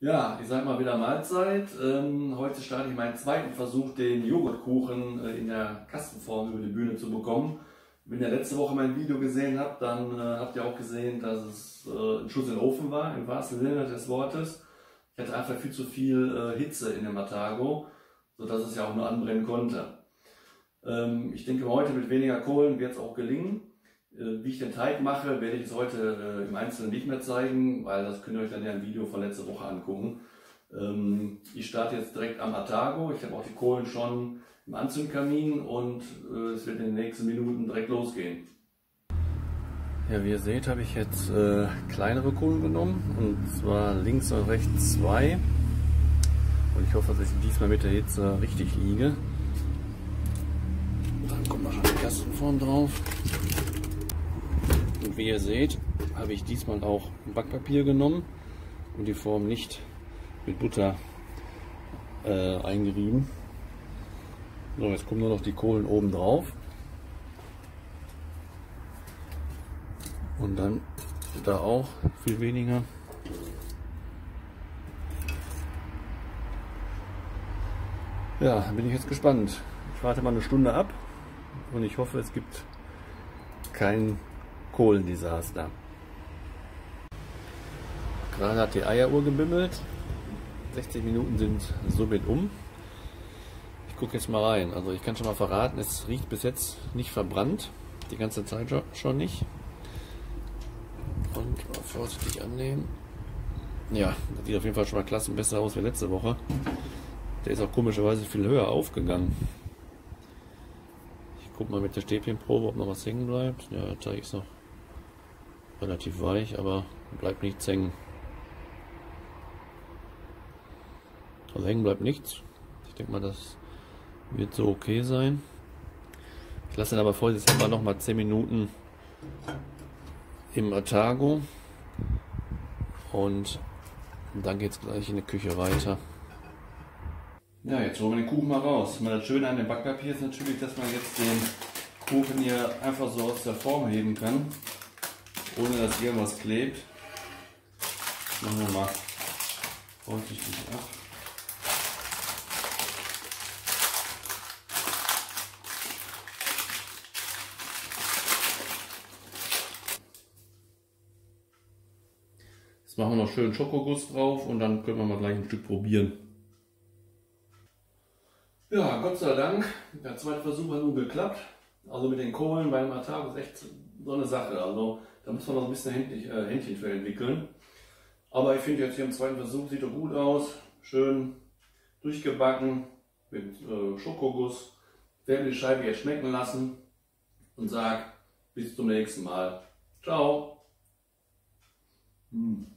Ja, ich sag mal wieder Mahlzeit. Ähm, heute starte ich meinen zweiten Versuch, den Joghurtkuchen äh, in der Kastenform über die Bühne zu bekommen. Wenn ihr letzte Woche mein Video gesehen habt, dann äh, habt ihr auch gesehen, dass es äh, ein Schuss in den Ofen war, im wahrsten Sinne des Wortes. Ich hatte einfach viel zu viel äh, Hitze in dem Matago, sodass es ja auch nur anbrennen konnte. Ähm, ich denke, heute mit weniger Kohlen wird es auch gelingen. Äh, wie ich den Teig mache, werde ich es heute äh, im Einzelnen nicht mehr zeigen, weil das könnt ihr euch dann ja im Video von letzter Woche angucken. Ähm, ich starte jetzt direkt am Atago. Ich habe auch die Kohlen schon im Anzündkamin und äh, es wird in den nächsten Minuten direkt losgehen. Ja, wie ihr seht, habe ich jetzt äh, kleinere Kohlen genommen und zwar links und rechts zwei. Und ich hoffe, dass ich diesmal mit der Hitze richtig liege. Dann kommt noch eine Kastenform drauf wie ihr seht, habe ich diesmal auch Backpapier genommen und die Form nicht mit Butter äh, eingerieben. So, jetzt kommen nur noch die Kohlen oben drauf. Und dann da auch viel weniger. Ja, bin ich jetzt gespannt. Ich warte mal eine Stunde ab und ich hoffe, es gibt keinen Kohlendesaster. Gerade hat die Eieruhr gebimmelt. 60 Minuten sind somit um. Ich gucke jetzt mal rein. Also ich kann schon mal verraten, es riecht bis jetzt nicht verbrannt. Die ganze Zeit schon nicht. Und mal vorsichtig annehmen. Ja, das sieht auf jeden Fall schon mal klasse besser aus wie letzte Woche. Der ist auch komischerweise viel höher aufgegangen. Ich gucke mal mit der Stäbchenprobe, ob noch was hängen bleibt. Ja, der Teig ist noch relativ weich, aber bleibt nichts hängen. Also hängen bleibt nichts. Ich denke mal, das wird so okay sein. Ich lasse ihn aber vorsichtshalber noch mal 10 Minuten im Atago und dann geht es gleich in die Küche weiter. Ja, jetzt holen wir den Kuchen mal raus. Das Schöne an dem Backpapier ist natürlich, dass man jetzt den Kuchen hier einfach so aus der Form heben kann ohne dass irgendwas klebt. Machen wir mal vorsichtig ab. Jetzt machen wir noch schön Schokoguss drauf und dann können wir mal gleich ein Stück probieren. Ja, Gott sei Dank, der zweite Versuch hat nun geklappt. Also mit den Kohlen beim Atar ist echt so eine Sache. Also da muss man noch ein bisschen Händchen, äh, Händchen für entwickeln. Aber ich finde jetzt hier im zweiten Versuch sieht er gut aus. Schön durchgebacken mit äh, Schokoguss. Ich werde die Scheibe jetzt schmecken lassen und sage bis zum nächsten Mal. Ciao. Hm.